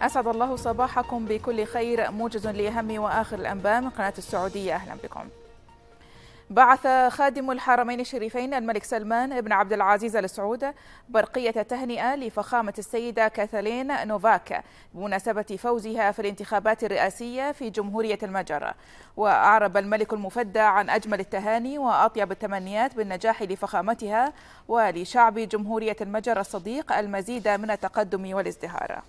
أسعد الله صباحكم بكل خير موجز لأهم وآخر الأنباء من قناة السعودية. أهلا بكم. بعث خادم الحرمين الشريفين الملك سلمان بن عبد العزيز ال سعود برقية تهنئة لفخامة السيدة كاثالين نوفاك بمناسبة فوزها في الانتخابات الرئاسية في جمهورية المجر. وأعرب الملك المفدى عن أجمل التهاني وأطيب التمنيات بالنجاح لفخامتها ولشعب جمهورية المجر الصديق المزيد من التقدم والازدهار.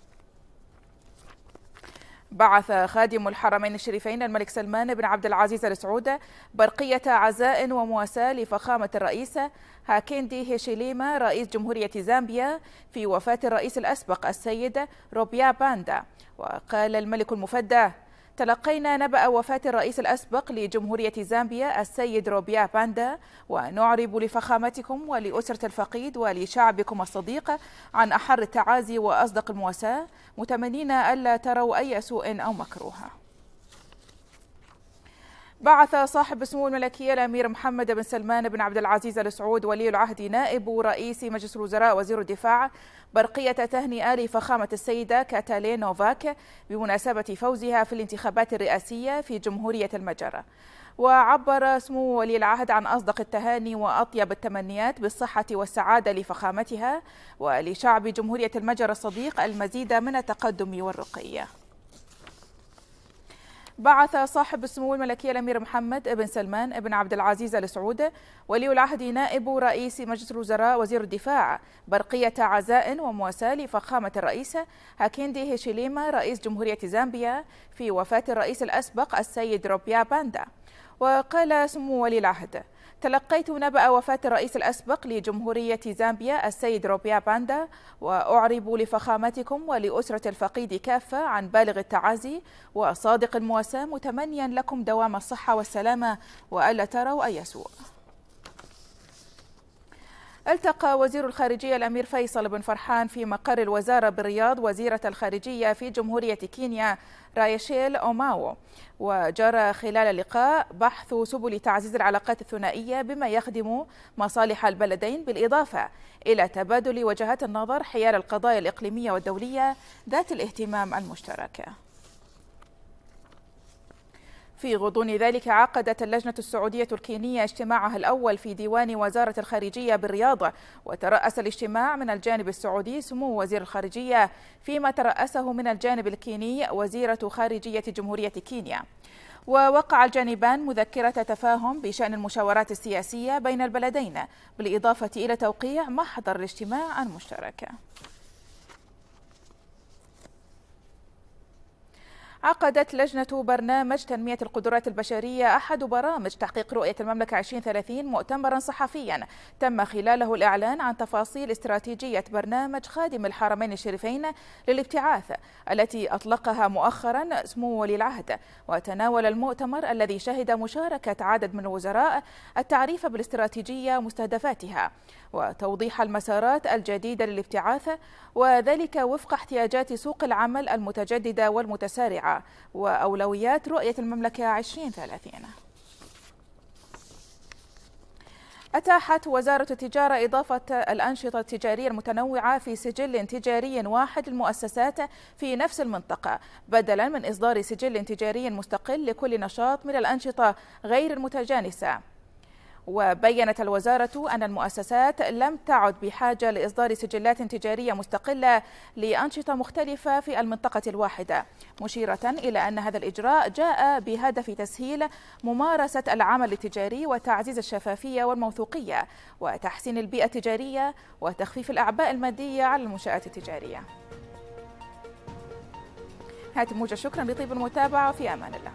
بعث خادم الحرمين الشريفين الملك سلمان بن عبد العزيز ال سعود برقية عزاء ومواساة لفخامة الرئيس هاكيندي هيشيليما رئيس جمهورية زامبيا في وفاة الرئيس الأسبق السيد روبيا باندا. وقال الملك المفدى تلقينا نبأ وفاة الرئيس الأسبق لجمهورية زامبيا السيد روبيا باندا ونعرب لفخامتكم ولأسرة الفقيد ولشعبكم الصديق عن أحر التعازي وأصدق المواساة. متمنين ألا تروا أي سوء أو مكروه. بعث صاحب سمو الملكية الأمير محمد بن سلمان بن عبد العزيز ال سعود ولي العهد نائب رئيس مجلس الوزراء وزير الدفاع برقية تهنئة لفخامة السيدة كاتالين نوفاك بمناسبة فوزها في الانتخابات الرئاسية في جمهورية المجر وعبر سمو ولي العهد عن أصدق التهاني وأطيب التمنيات بالصحة والسعادة لفخامتها ولشعب جمهورية المجر الصديق المزيد من التقدم والرقي. بعث صاحب السمو الملكية الأمير محمد بن سلمان بن عبد العزيز ال سعود ولي العهد نائب رئيس مجلس الوزراء وزير الدفاع برقية عزاء ومواساة لفخامة الرئيس هاكيندي هيشيليما رئيس جمهورية زامبيا في وفاة الرئيس الأسبق السيد روبيا باندا. وقال سمو ولي العهد. تلقيت نبأ وفاة الرئيس الأسبق لجمهورية زامبيا السيد روبيا باندا وأعرب لفخامتكم ولأسرة الفقيد كافة عن بالغ التعازي وصادق المواساة متمنيا لكم دوام الصحة والسلامة وألا تروا أي سوء التقى وزير الخارجية الأمير فيصل بن فرحان في مقر الوزارة بالرياض وزيرة الخارجية في جمهورية كينيا رايشيل أوماو. وجرى خلال اللقاء بحث سبل تعزيز العلاقات الثنائية بما يخدم مصالح البلدين بالإضافة إلى تبادل وجهات النظر حيال القضايا الإقليمية والدولية ذات الاهتمام المشترك. في غضون ذلك عقدت اللجنة السعودية الكينية اجتماعها الأول في ديوان وزارة الخارجية بالرياض وترأس الاجتماع من الجانب السعودي سمو وزير الخارجية فيما ترأسه من الجانب الكيني وزيرة خارجية جمهورية كينيا. ووقع الجانبان مذكرة تفاهم بشأن المشاورات السياسية بين البلدين بالإضافة إلى توقيع محضر الاجتماع المشترك. عقدت لجنة برنامج تنمية القدرات البشرية أحد برامج تحقيق رؤية المملكة 2030 مؤتمرا صحفيا. تم خلاله الإعلان عن تفاصيل استراتيجية برنامج خادم الحرمين الشريفين للابتعاث التي أطلقها مؤخرا سمو ولي العهد. وتناول المؤتمر الذي شهد مشاركة عدد من الوزراء التعريف بالاستراتيجية مستهدفاتها وتوضيح المسارات الجديدة للابتعاث وذلك وفق احتياجات سوق العمل المتجددة والمتسارعة. وأولويات رؤية المملكة 2030 أتاحت وزارة التجارة إضافة الأنشطة التجارية المتنوعة في سجل تجاري واحد للمؤسسات في نفس المنطقة بدلا من إصدار سجل تجاري مستقل لكل نشاط من الأنشطة غير المتجانسة. وبينت الوزارة أن المؤسسات لم تعد بحاجة لإصدار سجلات تجارية مستقلة لأنشطة مختلفة في المنطقة الواحدة مشيرة إلى أن هذا الإجراء جاء بهدف تسهيل ممارسة العمل التجاري وتعزيز الشفافية والموثوقية وتحسين البيئة التجارية وتخفيف الأعباء المادية على المنشآت التجارية. هاتم موجة شكرا لطيب المتابعة في أمان الله.